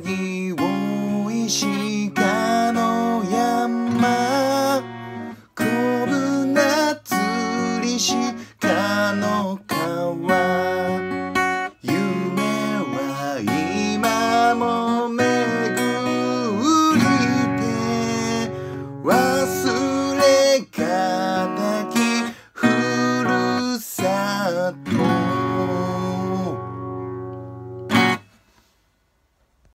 ぎを石かの山こぶなつりしかの川夢は今も巡りて忘れがたきふるさと。